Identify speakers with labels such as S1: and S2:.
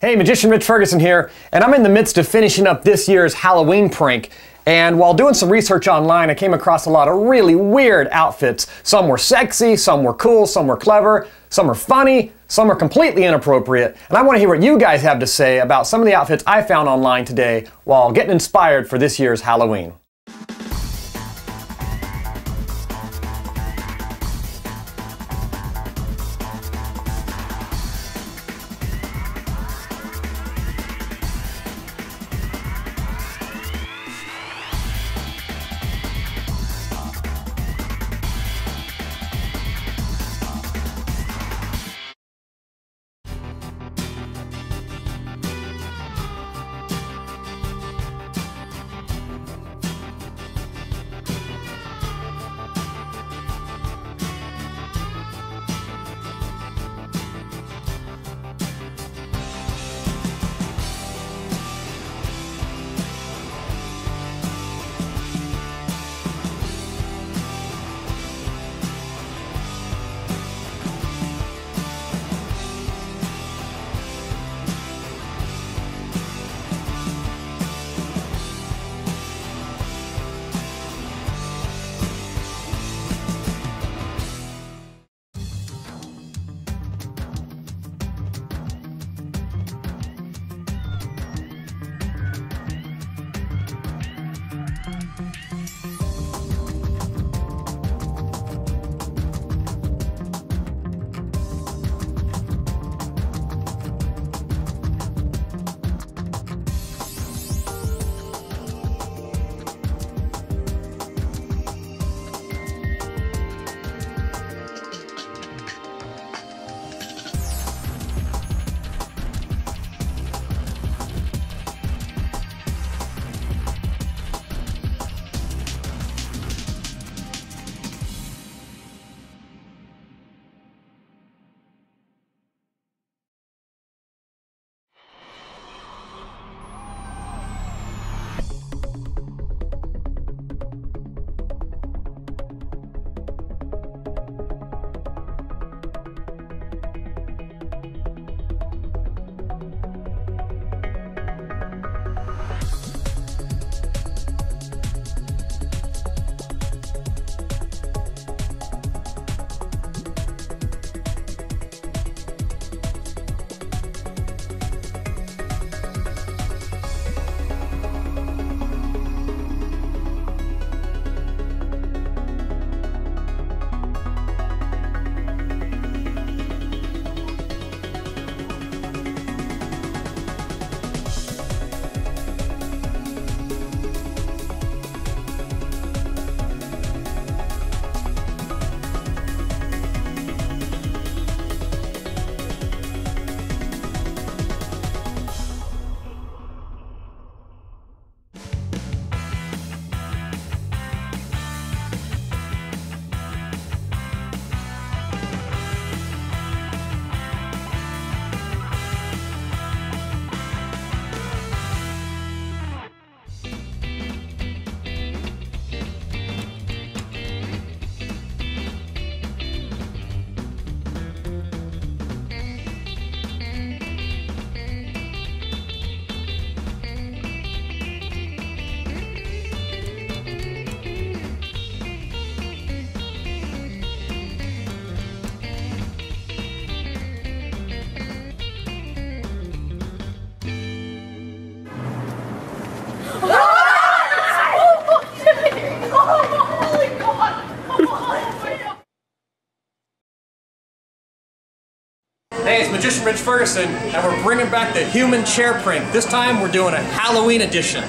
S1: Hey, Magician Rich Ferguson here, and I'm in the midst of finishing up this year's Halloween prank. And while doing some research online, I came across a lot of really weird outfits. Some were sexy, some were cool, some were clever, some were funny, some are completely inappropriate. And I want to hear what you guys have to say about some of the outfits I found online today while getting inspired for this year's Halloween. Hey, it's Magician Rich Ferguson, and we're bringing back the human chair prank. This time we're doing a Halloween edition.